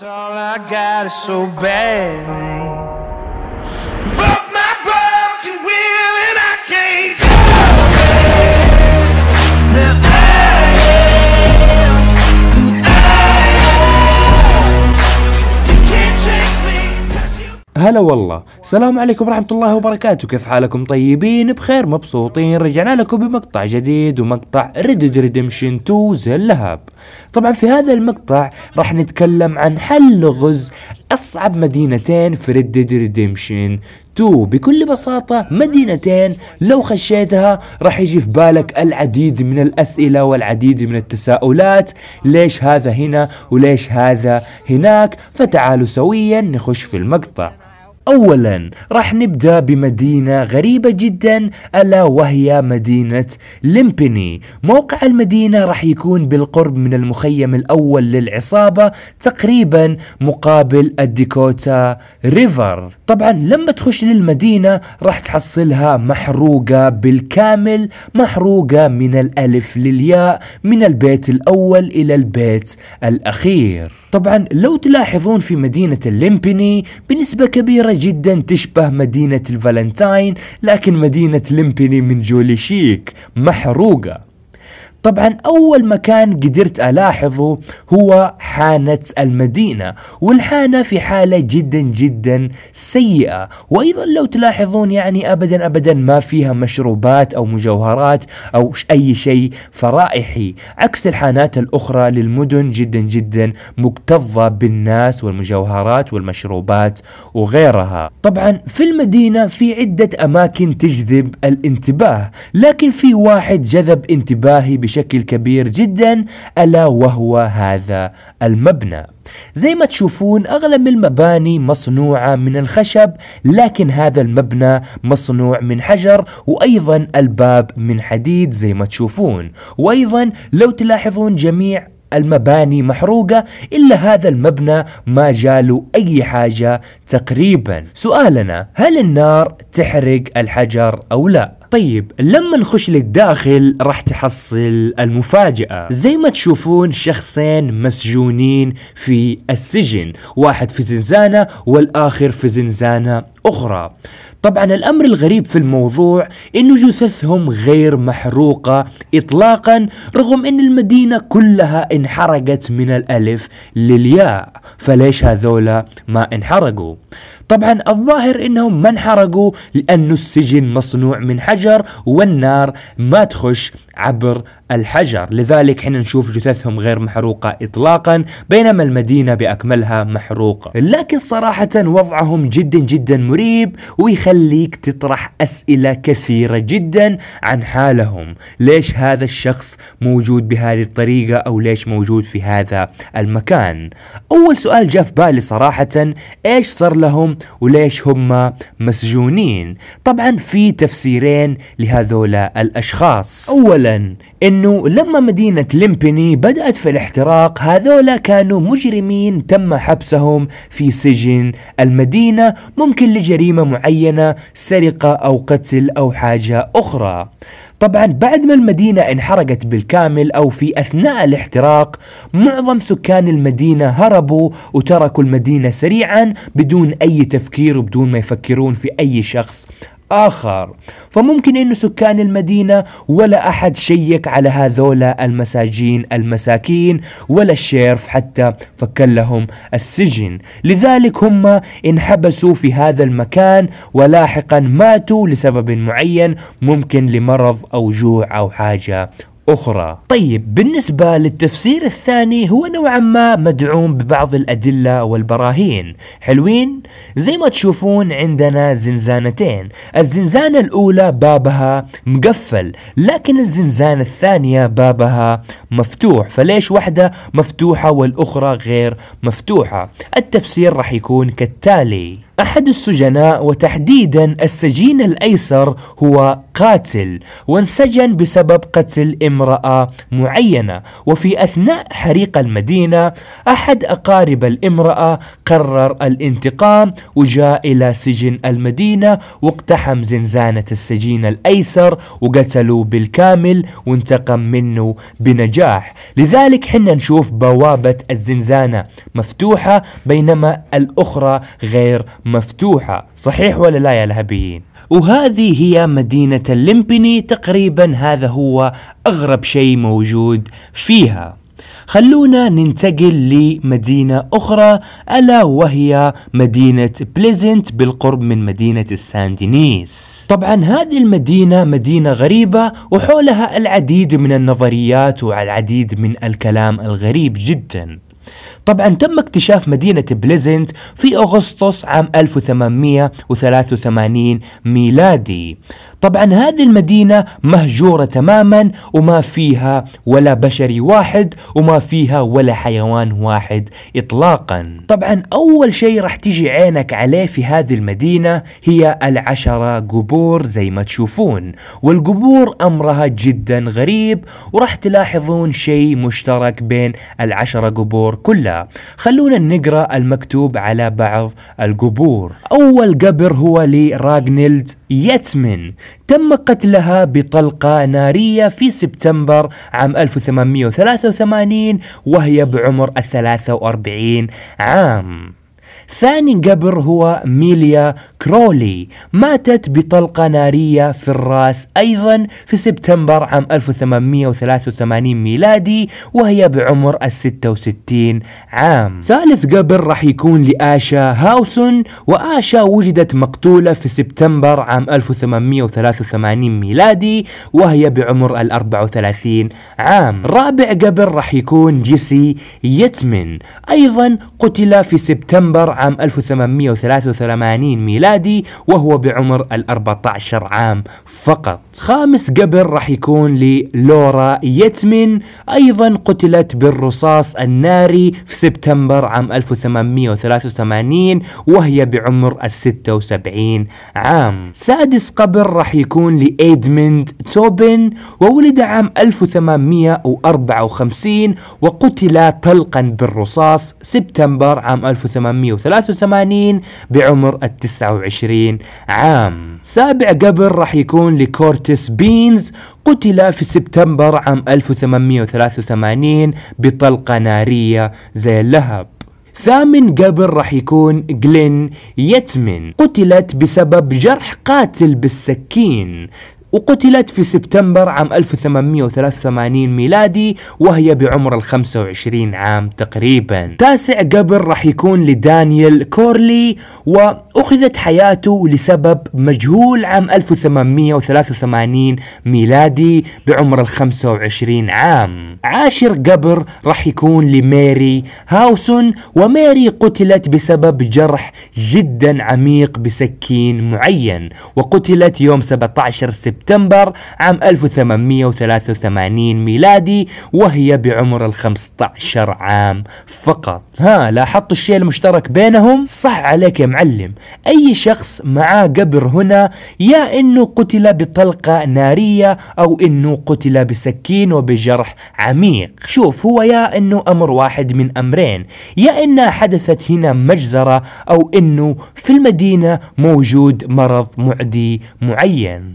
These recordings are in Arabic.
All I got is so bad, man. هلا والله. السلام عليكم ورحمة الله وبركاته. كيف حالكم طيبين؟ بخير مبسوطين. رجعنا لكم بمقطع جديد ومقطع Red Dead Redemption 2 زي اللهب طبعا في هذا المقطع راح نتكلم عن حل لغز أصعب مدينتين في Red Dead Redemption 2 بكل بساطة مدينتين لو خشيتها راح يجي في بالك العديد من الأسئلة والعديد من التساؤلات. ليش هذا هنا وليش هذا هناك؟ فتعالوا سويا نخش في المقطع. اولا راح نبدأ بمدينة غريبة جدا ألا وهي مدينة ليمبني موقع المدينة راح يكون بالقرب من المخيم الأول للعصابة تقريبا مقابل ال Dakota River. طبعا لما تخش للمدينة راح تحصلها محروقة بالكامل محروقة من الألف للياء من البيت الأول إلى البيت الأخير. طبعا لو تلاحظون في مدينة الليمبني بنسبة كبيرة جدا تشبه مدينة الفالنتاين لكن مدينة ليمبني من جولي شيك محروقة. طبعا أول مكان قدرت ألاحظه هو حانة المدينة والحانة في حالة جدا جدا سيئة. وأيضا لو تلاحظون يعني أبدا أبدا ما فيها مشروبات أو مجوهرات أو أي شيء فرائحي عكس الحانات الأخرى للمدن جدا جدا مكتظة بالناس والمجوهرات والمشروبات وغيرها. طبعا في المدينة في عدة أماكن تجذب الانتباه لكن في واحد جذب انتباهي بشكل كبير جدا ألا وهو هذا المبنى. زي ما تشوفون أغلب المباني مصنوعة من الخشب لكن هذا المبنى مصنوع من حجر وأيضا الباب من حديد زي ما تشوفون. وأيضا لو تلاحظون جميع المباني محروقة إلا هذا المبنى ما جاله أي حاجة تقريبا. سؤالنا هل النار تحرق الحجر أو لا؟ طيب لما نخش للداخل راح تحصل المفاجأة. زي ما تشوفون شخصين مسجونين في السجن واحد في زنزانة والآخر في زنزانة أخرى. طبعا الأمر الغريب في الموضوع إنه جثثهم غير محروقة إطلاقا رغم إن المدينة كلها انحرقت من الألف للياء فليش هذولا ما انحرقوا؟ طبعا الظاهر إنهم ما انحرقوا لأنه السجن مصنوع من حجر والنار ما تخش عبر الحجر. لذلك حين نشوف جثثهم غير محروقة اطلاقا بينما المدينة بأكملها محروقة. لكن صراحة وضعهم جدا جدا مريب ويخليك تطرح أسئلة كثيرة جدا عن حالهم. ليش هذا الشخص موجود بهذه الطريقة أو ليش موجود في هذا المكان؟ أول سؤال جاء في بالي صراحة إيش صار لهم وليش هم مسجونين؟ طبعا في تفسيرين لهذولا الأشخاص. اولا إنه لما مدينة ليمبني بدأت في الاحتراق هذولا كانوا مجرمين تم حبسهم في سجن المدينة ممكن لجريمة معينة سرقة أو قتل أو حاجة أخرى. طبعا بعد ما المدينة انحرقت بالكامل أو في أثناء الاحتراق معظم سكان المدينة هربوا وتركوا المدينة سريعا بدون أي تفكير وبدون ما يفكرون في أي شخص. آخر. فممكن إنه سكان المدينة ولا أحد شيك على هذولا المساجين المساكين ولا الشيرف حتى فك لهم السجن. لذلك هم انحبسوا في هذا المكان ولاحقا ماتوا لسبب معين ممكن لمرض أو جوع أو حاجة. أخرى. طيب بالنسبة للتفسير الثاني هو نوعا ما مدعوم ببعض الأدلة والبراهين. حلوين؟ زي ما تشوفون عندنا زنزانتين. الزنزانة الأولى بابها مقفل لكن الزنزانة الثانية بابها مفتوح. فليش واحدة مفتوحة والأخرى غير مفتوحة؟ التفسير راح يكون كالتالي. أحد السجناء وتحديدا السجين الأيسر هو قاتل وانسجن بسبب قتل امرأة معينة. وفي أثناء حريق المدينة أحد أقارب الامرأة قرر الانتقام وجاء إلى سجن المدينة واقتحم زنزانة السجين الأيسر وقتلوا بالكامل وانتقم منه بنجاح. لذلك حنا نشوف بوابة الزنزانة مفتوحة بينما الأخرى غير مفتوحة صحيح ولا لا يا الهبيين وهذه هي مدينة الليمبني تقريبا هذا هو أغرب شيء موجود فيها. خلونا ننتقل لمدينة أخرى ألا وهي مدينة بليزنت بالقرب من مدينة الساندينيس طبعا هذه المدينة مدينة غريبة وحولها العديد من النظريات والعديد من الكلام الغريب جدا. طبعا تم اكتشاف مدينة بليزنت في أغسطس عام 1883 ميلادي. طبعا هذه المدينة مهجورة تماما وما فيها ولا بشري واحد وما فيها ولا حيوان واحد إطلاقا. طبعا أول شيء راح تيجي عينك عليه في هذه المدينة هي العشرة قبور زي ما تشوفون. والقبور أمرها جدا غريب وراح تلاحظون شيء مشترك بين العشرة قبور كلها. خلونا نقرأ المكتوب على بعض القبور. أول قبر هو لراغنيلد يتمن تم قتلها بطلقة نارية في سبتمبر عام 1883 وهي بعمر الثلاثة وأربعين عام. ثاني قبر هو ميليا كرولي. ماتت بطلقة نارية في الراس أيضا في سبتمبر عام 1883 ميلادي وهي بعمر ال 66 عام. ثالث قبر راح يكون لآشا هاوسون وآشا وجدت مقتولة في سبتمبر عام 1883 ميلادي وهي بعمر ال 34 عام. رابع قبر راح يكون جيسي يتمن. أيضا قتل في سبتمبر عام 1883 ميلادي وهو بعمر ال 14 عام فقط. خامس قبر راح يكون للورا يتمن. أيضا قتلت بالرصاص الناري في سبتمبر عام 1883 وهي بعمر ال 76 عام. سادس قبر راح يكون لإيدمند توبن وولد عام 1854 وقتل طلقا بالرصاص سبتمبر عام 1883 بعمر ال 29 عام. سابع قبر راح يكون لكورتس بينز قتل في سبتمبر عام 1883 بطلقة نارية زي اللهب. ثامن قبر راح يكون جلين يتمن قتلت بسبب جرح قاتل بالسكين. وقتلت في سبتمبر عام 1883 ميلادي وهي بعمر ال 25 عام تقريبا. تاسع قبر راح يكون لدانيال كورلي وأخذت حياته لسبب مجهول عام 1883 ميلادي بعمر ال 25 عام. عاشر قبر راح يكون لميري هاوسون وميري قتلت بسبب جرح جدا عميق بسكين معين وقتلت يوم 17 سبتمبر سبتمبر عام 1883 ميلادي وهي بعمر ال 15 عام فقط. ها لاحظت الشيء المشترك بينهم؟ صح عليك يا معلم. أي شخص معاه قبر هنا يا إنه قتل بطلقة نارية أو إنه قتل بسكين وبجرح عميق. شوف هو يا إنه أمر واحد من أمرين. يا إنها حدثت هنا مجزرة أو إنه في المدينة موجود مرض معدي معين.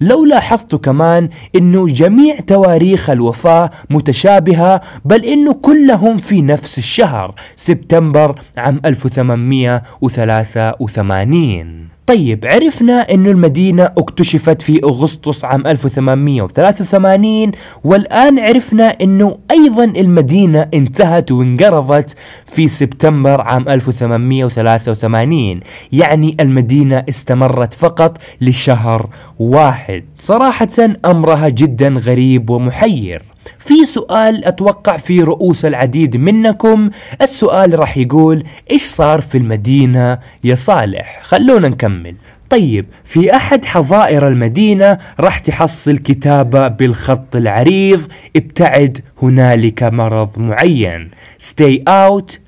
لو لاحظت كمان إنه جميع تواريخ الوفاة متشابهة بل إنه كلهم في نفس الشهر سبتمبر عام 1883 طيب عرفنا أن المدينة اكتشفت في أغسطس عام 1883 والآن عرفنا أنه أيضا المدينة انتهت وانقرضت في سبتمبر عام 1883 يعني المدينة استمرت فقط لشهر واحد. صراحة أمرها جدا غريب ومحير. في سؤال أتوقع في رؤوس العديد منكم. السؤال راح يقول إيش صار في المدينة يا صالح؟ خلونا نكمل. طيب في أحد حظائر المدينة راح تحصل كتابة بالخط العريض ابتعد هنالك مرض معين. Stay out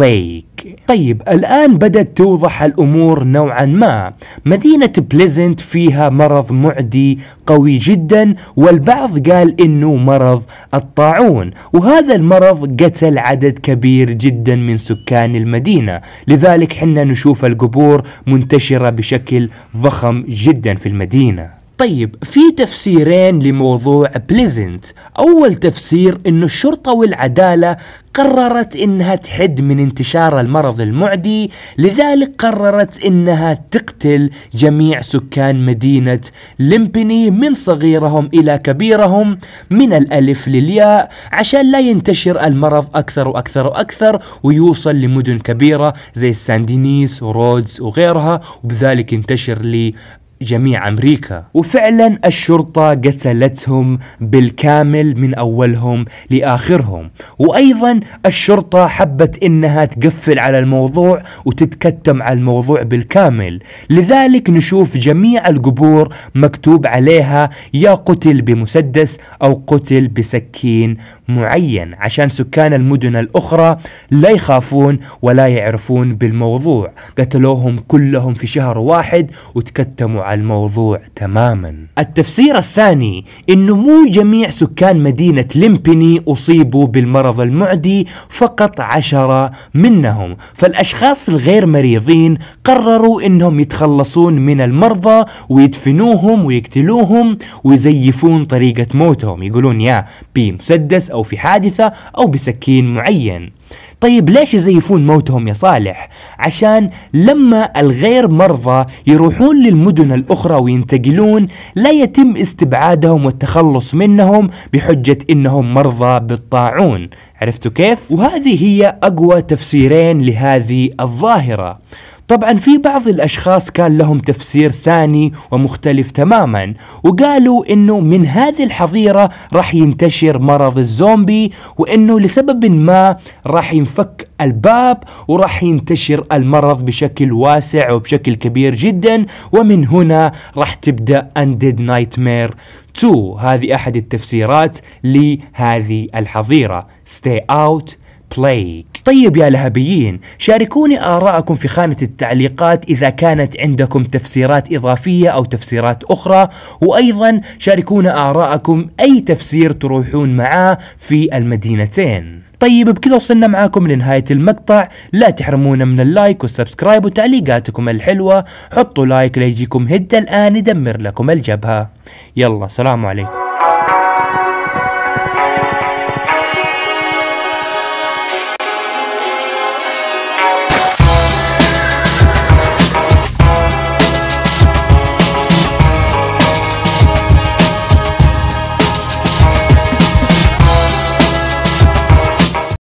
plague طيب الآن بدأت توضح الأمور نوعا ما. مدينة بليزنت فيها مرض معدي قوي جدا والبعض قال إنه مرض الطاعون. وهذا المرض قتل عدد كبير جدا من سكان المدينة. لذلك حنا نشوف القبور منتشرة بشكل ضخم جدا في المدينة. طيب في تفسيرين لموضوع بليزنت أول تفسير إنه الشرطة والعدالة قررت إنها تحد من انتشار المرض المعدي لذلك قررت إنها تقتل جميع سكان مدينة لمبني من صغيرهم إلى كبيرهم من الألف للياء عشان لا ينتشر المرض أكثر وأكثر وأكثر ويوصل لمدن كبيرة زي ساندينيس ورودز وغيرها وبذلك ينتشر جميع أمريكا. وفعلا الشرطة قتلتهم بالكامل من أولهم لآخرهم. وأيضا الشرطة حبت إنها تقفل على الموضوع وتتكتم على الموضوع بالكامل. لذلك نشوف جميع القبور مكتوب عليها يا قتل بمسدس أو قتل بسكين معين عشان سكان المدن الأخرى لا يخافون ولا يعرفون بالموضوع. قتلوهم كلهم في شهر واحد وتكتموا الموضوع تماما. التفسير الثاني انه مو جميع سكان مدينة لمبني أصيبوا بالمرض المعدي فقط عشرة منهم. فالأشخاص الغير مريضين قرروا إنهم يتخلصون من المرضى ويدفنوهم ويقتلوهم ويزيفون طريقة موتهم. يقولون يا بمسدس أو في حادثة أو بسكين معين. طيب ليش يزيفون موتهم يا صالح؟ عشان لما الغير مرضى يروحون للمدن الأخرى وينتقلون لا يتم استبعادهم والتخلص منهم بحجة إنهم مرضى بالطاعون. عرفتوا كيف؟ وهذه هي أقوى تفسيرين لهذه الظاهرة. طبعا في بعض الأشخاص كان لهم تفسير ثاني ومختلف تماما وقالوا إنه من هذه الحظيرة راح ينتشر مرض الزومبي وإنه لسبب ما راح ينفك الباب وراح ينتشر المرض بشكل واسع وبشكل كبير جدا ومن هنا راح تبدأ Undead Nightmare 2 هذه أحد التفسيرات لهذه الحظيرة. Stay out. بلايك طيب يا لهبيين شاركوني آراءكم في خانة التعليقات إذا كانت عندكم تفسيرات إضافية أو تفسيرات أخرى وأيضا شاركونا آراءكم أي تفسير تروحون معاه في المدينتين. طيب بكذا وصلنا معاكم لنهاية المقطع. لا تحرمونا من ال like وال subscribe وتعليقاتكم الحلوة. حطوا like ليجيكم هد الآن يدمر لكم الجبهة. يلا سلام عليكم.